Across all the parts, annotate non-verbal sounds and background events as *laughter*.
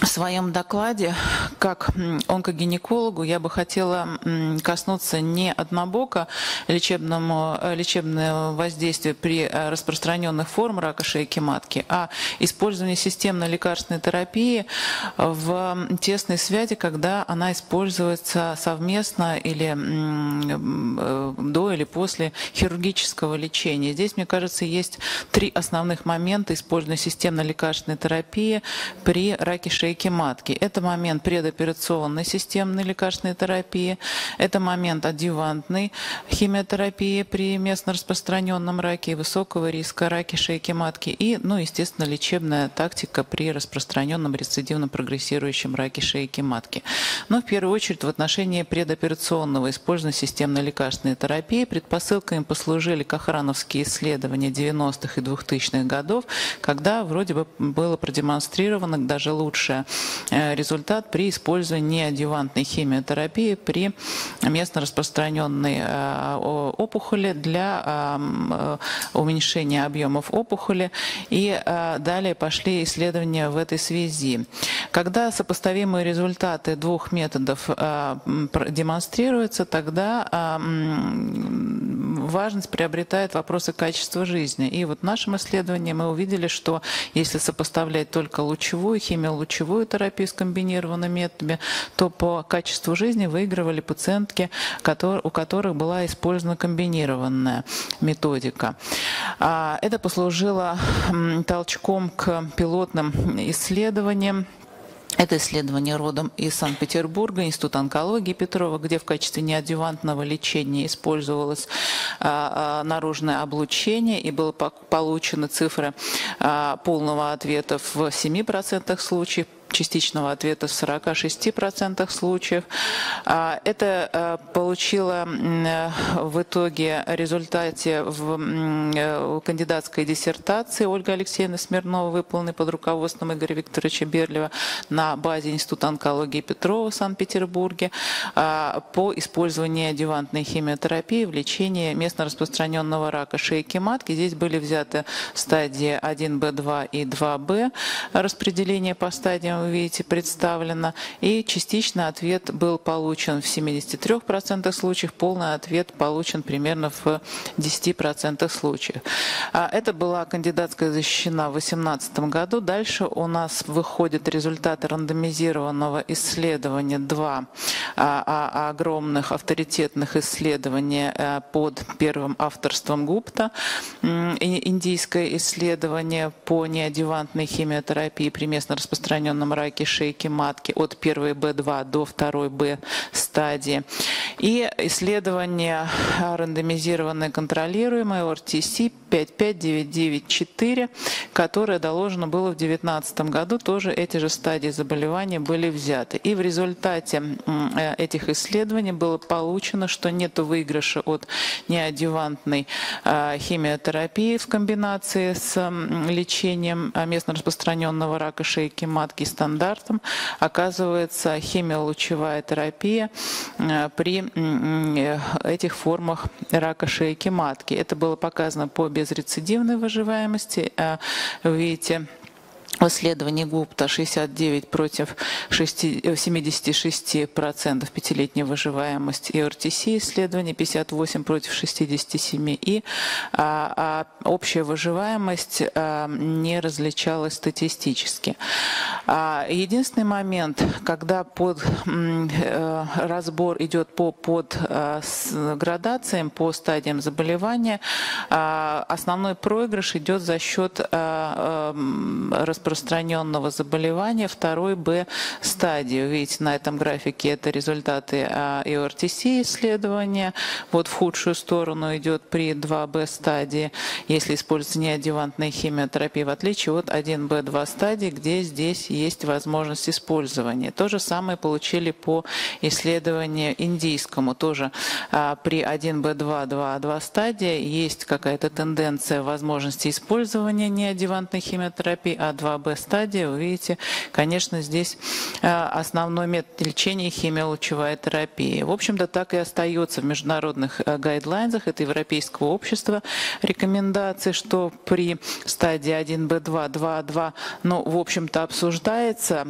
в своем докладе, как онкогинекологу, я бы хотела коснуться не однобоко лечебному, э, лечебного воздействия при э, распространенных форм рака шейки матки, а использование системной лекарственной терапии в тесной связи, когда она используется совместно или э, до или после хирургического лечения. Здесь, мне кажется, есть три основных момента использования системной лекарственной терапии при раке шейки матки. Это момент предоперационной системной лекарственной терапии, это момент адъювантной химиотерапии при местно распространенном раке и высокого риска раки шейки матки и, ну, естественно, лечебная тактика при распространенном рецидивно прогрессирующем раке шейки матки. Но в первую очередь в отношении предоперационного использования системной лекарственной терапии предпосылками послужили кохрановские исследования 90-х и 2000-х годов, когда вроде бы было продемонстрировано даже лучшее Э, результат при использовании неадъювантной химиотерапии при местно распространенной э, опухоли для э, уменьшения объемов опухоли. И далее пошли исследования в этой связи. Когда сопоставимые результаты двух методов демонстрируются, тогда важность приобретает вопросы качества жизни. И вот в нашем исследовании мы увидели, что если сопоставлять только лучевую, химиолучевую терапию с комбинированными методами, то по качеству жизни выигрывали пациентки, у которых была использована комбинированная методика. А, это послужило толчком к пилотным исследованиям это исследование родом из Санкт-Петербурга, Институт онкологии Петрова, где в качестве неадъювантного лечения использовалось а, а, наружное облучение и было получены цифры а, полного ответа в 7% случаев, частичного ответа в 46% случаев. А, это а, получило в итоге результате в э, кандидатской диссертации Ольга Алексеевна Смирнова, выполненной под руководством Игоря Викторовича Берлева на базе Института онкологии Петрова в Санкт-Петербурге а, по использованию адювантной химиотерапии в лечении местно распространенного рака шейки матки. Здесь были взяты стадии 1Б2 и 2Б распределение по стадиям вы видите, представлено. И частично ответ был получен в 73% случаев, полный ответ получен примерно в 10% случаев. А Это была кандидатская защищена в 2018 году. Дальше у нас выходят результаты рандомизированного исследования, два а, а, огромных авторитетных исследования э, под первым авторством Гупта. Индийское исследование по неодевантной химиотерапии при местно распространенном раке раке шейки матки от первой Б2 до второй Б стадии. И исследование рандомизированное контролируемое RTC 55994, которое доложено было в 2019 году, тоже эти же стадии заболевания были взяты. И в результате э, этих исследований было получено, что нет выигрыша от неодевантной э, химиотерапии в комбинации с лечением э, местно распространенного рака шейки матки стандартом. Оказывается, химиолучевая терапия при этих формах рака шейки матки. Это было показано по безрецидивной выживаемости. Вы видите, в исследовании ГУПТа 69 против 76% пятилетней выживаемости и РТС исследование 58 против 67 и а, а общая выживаемость а, не различалась статистически. А, единственный момент, когда под а, разбор идет по под а, градациям, по стадиям заболевания, а, основной проигрыш идет за счет а, а, распространенного заболевания второй Б стадии. Видите, на этом графике это результаты ИОРТС исследования. Вот в худшую сторону идет при 2Б стадии, если используется неодевантная химиотерапия, в отличие от 1Б2 стадии, где здесь есть возможность использования. То же самое получили по исследованию индийскому. Тоже а, при 1Б2, 2А2 стадии есть какая-то тенденция возможности использования неодевантной химиотерапии, а 2 2Б стадии, вы видите, конечно, здесь основной метод лечения химиолучевая терапия. В общем-то, так и остается в международных гайдлайнзах, это Европейского общества рекомендации, что при стадии 1Б2, 2А2, ну, в общем-то, обсуждается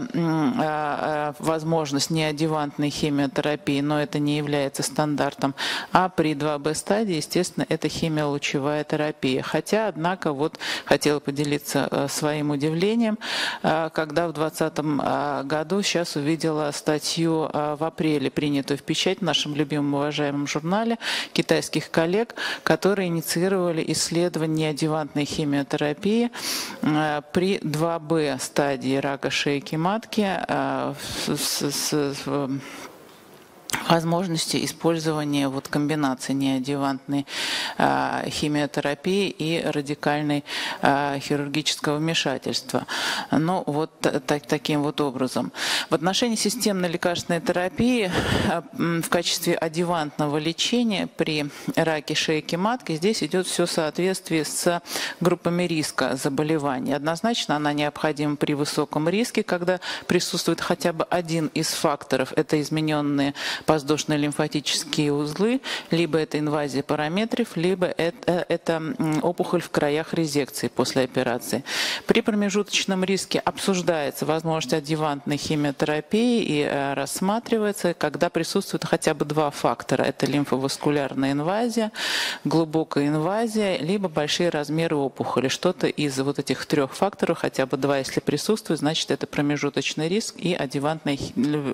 возможность неодевантной химиотерапии, но это не является стандартом. А при 2Б стадии, естественно, это химиолучевая терапия. Хотя, однако, вот хотела поделиться э, своим удивлением, э, когда в 2020 э, году сейчас увидела статью в апреле, принятую в печать в нашем любимом уважаемом журнале китайских коллег, которые инициировали исследование неодевантной химиотерапии при 2Б стадии рака шейки матки с, с, с возможности использования вот комбинации неодевантной э, химиотерапии и радикальной э, хирургического вмешательства. Ну, вот так, таким вот образом. В отношении системной лекарственной терапии э, в качестве адювантного лечения при раке шейки матки здесь идет все в соответствии с группами риска заболевания. Однозначно она необходима при высоком риске, когда присутствует хотя бы один из факторов, это измененные воздушные лимфатические узлы, либо это инвазия параметров, либо это, это опухоль в краях резекции после операции. При промежуточном риске обсуждается возможность адъювантной химиотерапии и э, рассматривается, когда присутствует хотя бы два фактора. Это лимфоваскулярная инвазия, глубокая инвазия, либо большие размеры опухоли. Что-то из вот этих трех факторов, хотя бы два, если присутствует, значит это промежуточный риск и адъювантная,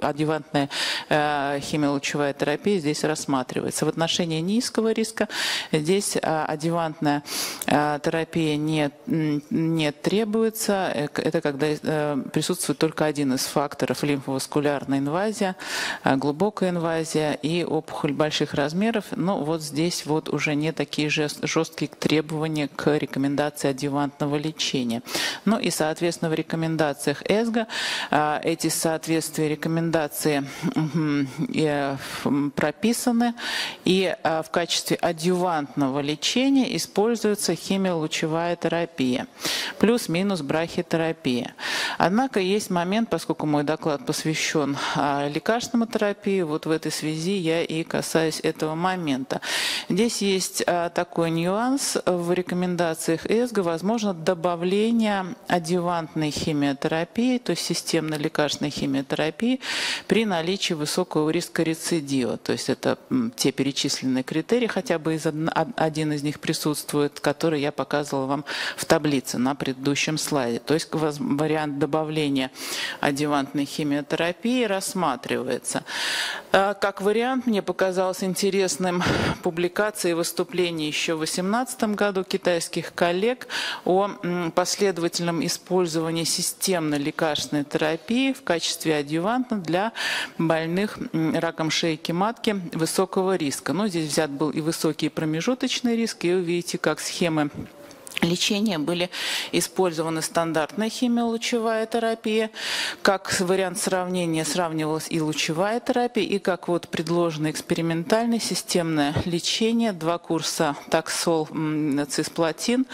адъювантная э, химиолучевая терапия здесь рассматривается. В отношении низкого риска здесь а, адювантная а, терапия не, не требуется. Это когда э, присутствует только один из факторов – лимфоваскулярная инвазия, а, глубокая инвазия и опухоль больших размеров. Но вот здесь вот уже не такие жесткие требования к рекомендации адювантного лечения. Ну и, соответственно, в рекомендациях ЭСГО эти соответствия рекомендации прописаны, и а, в качестве адювантного лечения используется химиолучевая терапия, плюс-минус брахитерапия. Однако есть момент, поскольку мой доклад посвящен а, лекарственной терапии, вот в этой связи я и касаюсь этого момента. Здесь есть а, такой нюанс в рекомендациях ЭСГО, возможно добавление адювантной химиотерапии, то есть системной лекарственной химиотерапии при наличии высокого риска рецидива. То есть это те перечисленные критерии, хотя бы из один из них присутствует, который я показывала вам в таблице на предыдущем слайде. То есть вариант добавления адювантной химиотерапии рассматривается. А, как вариант мне показалось интересным *laughs* публикация и выступление еще в 2018 году китайских коллег о последовательном использовании системной лекарственной терапии в качестве адюванта для больных раком шейки матки высокого риска. Но здесь взят был и высокий промежуточный риск, и вы видите, как схемы лечения были использованы стандартная химиолучевая терапия. Как вариант сравнения сравнивалась и лучевая терапия, и как вот предложено экспериментальное системное лечение. Два курса таксол, цисплатин,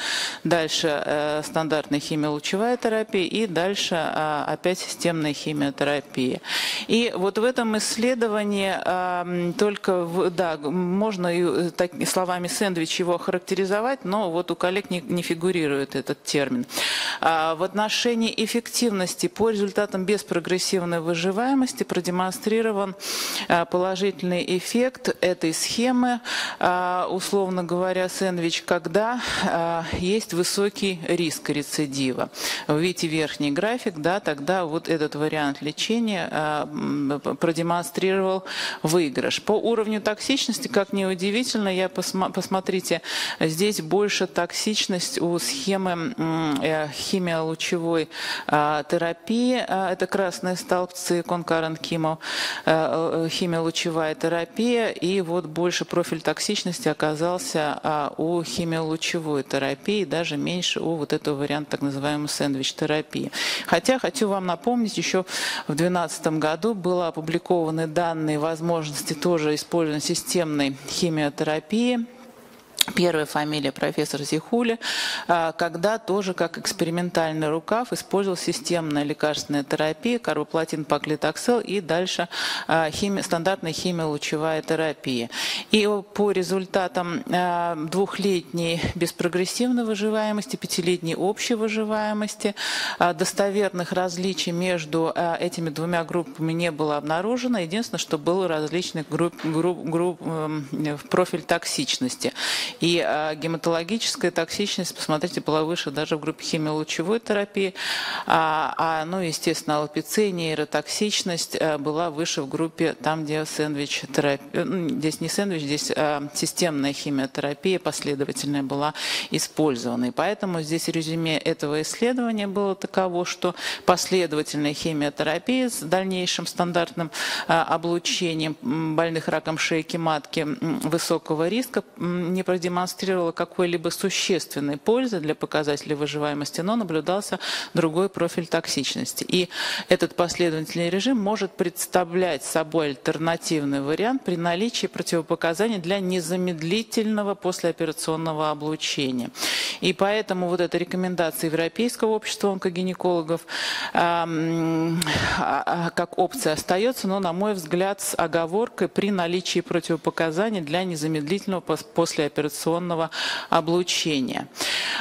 дальше э, стандартная химиолучевая терапия и дальше э, опять системная химиотерапия. И вот в этом исследовании э, только, в, да, можно и, так, словами сэндвич его характеризовать, но вот у коллег не, не фигурирует этот термин. А, в отношении эффективности по результатам беспрогрессивной выживаемости продемонстрирован а, положительный эффект этой схемы, а, условно говоря, сэндвич, когда есть высокий риск рецидива. Вы видите верхний график, да, тогда вот этот вариант лечения продемонстрировал выигрыш. По уровню токсичности, как ни удивительно, я посмотрите, здесь больше токсичность у схемы э, химиолучевой а, терапии, а, это красные столбцы, конкурент кимо, э, э, химиолучевая терапия, и вот больше профиль токсичности оказался а, у химиолучевой терапии, даже меньше у вот этого варианта так называемой сэндвич-терапии. Хотя хочу вам напомнить, еще в 2012 году были опубликованы данные возможности тоже использования системной химиотерапии Первая фамилия профессор Зихули, а, когда тоже как экспериментальный рукав использовал системная лекарственная терапия, карбоплатин, паклитоксел и дальше а, химия, стандартная химиолучевая терапия. И по результатам а, двухлетней беспрогрессивной выживаемости, пятилетней общей выживаемости, достоверных различий между этими двумя группами не было обнаружено. Единственное, что был различный групп, групп, групп, эм, профиль токсичности. И а, гематологическая токсичность, посмотрите, была выше даже в группе химиолучевой терапии. А, а ну, естественно, аллопеция, нейротоксичность а, была выше в группе там, где сэндвич терапия, ну, здесь не сэндвич, здесь а, системная химиотерапия последовательная была использована. И поэтому здесь резюме этого исследования было таково, что последовательная химиотерапия с дальнейшим стандартным а, облучением больных раком шейки матки высокого риска не какой-либо существенной пользы для показателей выживаемости, но наблюдался другой профиль токсичности. И этот последовательный режим может представлять собой альтернативный вариант при наличии противопоказаний для незамедлительного послеоперационного облучения. И поэтому вот эта рекомендация Европейского общества онкогинекологов э, как опция остается, но, на мой взгляд, с оговоркой при наличии противопоказаний для незамедлительного послеоперационного облучения.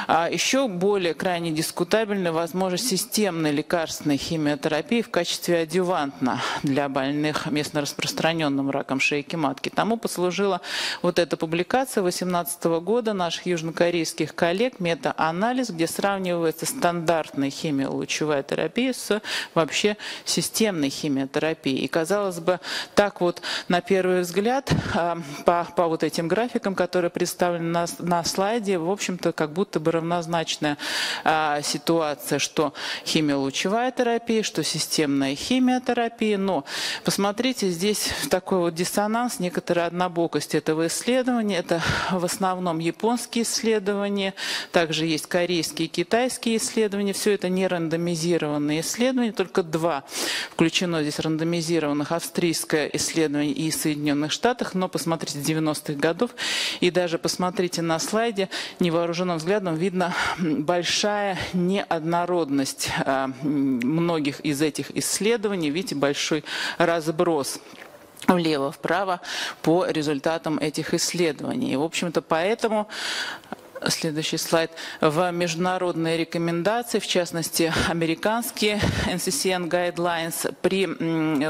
А еще более крайне дискутабельна возможность системной лекарственной химиотерапии в качестве адювантна для больных местно распространенным раком шейки матки. Тому послужила вот эта публикация 2018 года наших южнокорейских коллег, мета-анализ, где сравнивается стандартная химиолучевая терапия с вообще системной химиотерапией. И казалось бы, так вот на первый взгляд а, по, по вот этим графикам, которые представлены на, на слайде, в общем-то, как будто бы равнозначная а, ситуация, что химиолучевая терапия, что системная химиотерапия. Но посмотрите, здесь такой вот диссонанс, некоторая однобокость этого исследования. Это в основном японские исследования, также есть корейские и китайские исследования. Все это не рандомизированные исследования, только два включено здесь рандомизированных австрийское исследование и Соединенных Штатах. Но посмотрите, 90-х годов и даже посмотрите на слайде, невооруженным взглядом видно большая неоднородность а, многих из этих исследований. Видите, большой разброс влево-вправо по результатам этих исследований. И, в общем-то, поэтому Следующий слайд. В международные рекомендации, в частности, американские NCCN Guidelines при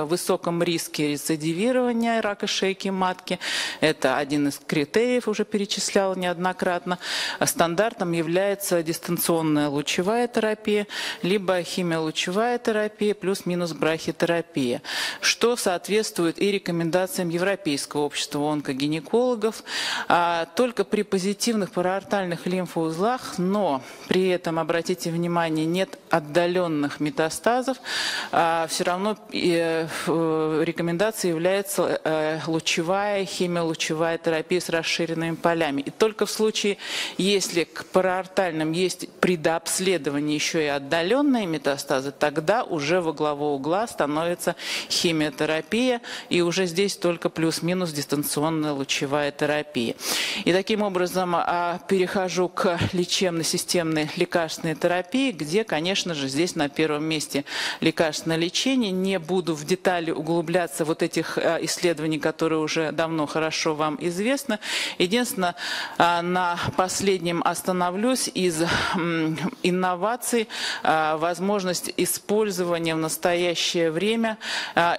высоком риске рецидивирования рака шейки матки, это один из критериев, уже перечислял неоднократно, стандартом является дистанционная лучевая терапия, либо химиолучевая терапия плюс-минус брахитерапия, что соответствует и рекомендациям Европейского общества онкогинекологов. А только при позитивных параортальных центральных лимфоузлах, но при этом, обратите внимание, нет отдаленных метастазов, а все равно э, рекомендацией является э, лучевая, химиолучевая терапия с расширенными полями. И только в случае, если к параортальным есть при дообследовании еще и отдаленные метастазы, тогда уже во главу угла становится химиотерапия, и уже здесь только плюс-минус дистанционная лучевая терапия. И таким образом, а, переход перехожу к лечебно-системной лекарственной терапии, где, конечно же, здесь на первом месте лекарственное лечение. Не буду в детали углубляться вот этих э, исследований, которые уже давно хорошо вам известны. Единственное, э, на последнем остановлюсь из инноваций, э, возможность использования в настоящее время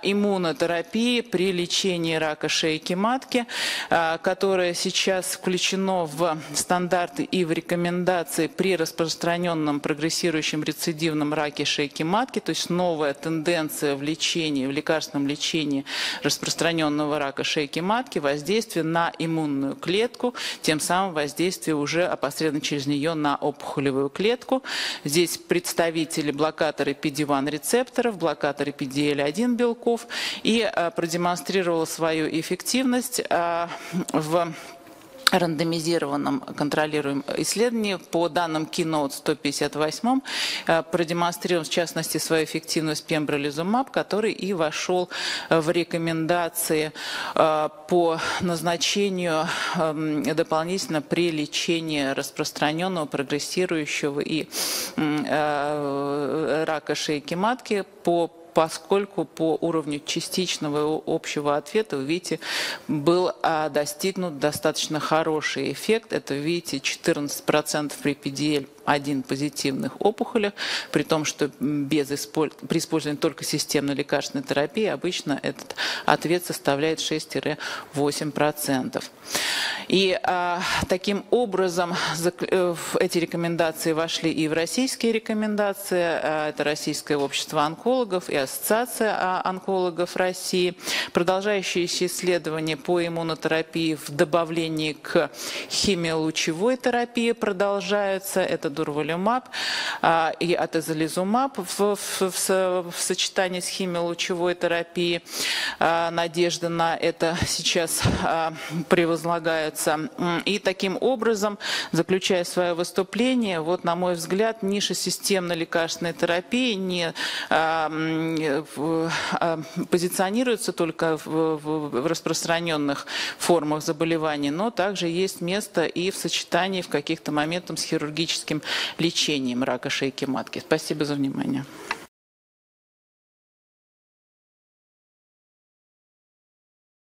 иммунотерапии при лечении рака шейки матки, которая сейчас включено в стандарт стандарты и в рекомендации при распространенном прогрессирующем рецидивном раке шейки матки, то есть новая тенденция в лечении, в лекарственном лечении распространенного рака шейки матки, воздействие на иммунную клетку, тем самым воздействие уже опосредованно через нее на опухолевую клетку. Здесь представители блокаторы PD-1 рецепторов, блокаторы PDL-1 белков и а, продемонстрировала свою эффективность а, в рандомизированном контролируемом исследовании по данным Keynote 158 э, продемонстрирован в частности свою эффективность пембролизумаб, который и вошел в рекомендации э, по назначению эм, дополнительно при лечении распространенного, прогрессирующего и э, рака шейки матки. По поскольку по уровню частичного общего ответа, вы видите, был а, достигнут достаточно хороший эффект. Это, видите, 14% при PDL один позитивных опухолях, при том, что без использ... при использовании только системной лекарственной терапии обычно этот ответ составляет 6-8%. И а, таким образом э, эти рекомендации вошли и в российские рекомендации. А, это Российское общество онкологов и Ассоциация а, онкологов России. Продолжающиеся исследования по иммунотерапии в добавлении к химиолучевой терапии продолжаются. Это дурвалюмаб а, и атезолизумаб в, в, в, в сочетании с химиолучевой терапией. А, надежда на это сейчас а, превозлагается. И таким образом, заключая свое выступление, вот, на мой взгляд, ниша системной лекарственной терапии не позиционируется только в, в, распространенных формах заболеваний, но также есть место и в сочетании в каких-то моментах с хирургическим лечением рака шейки матки. Спасибо за внимание.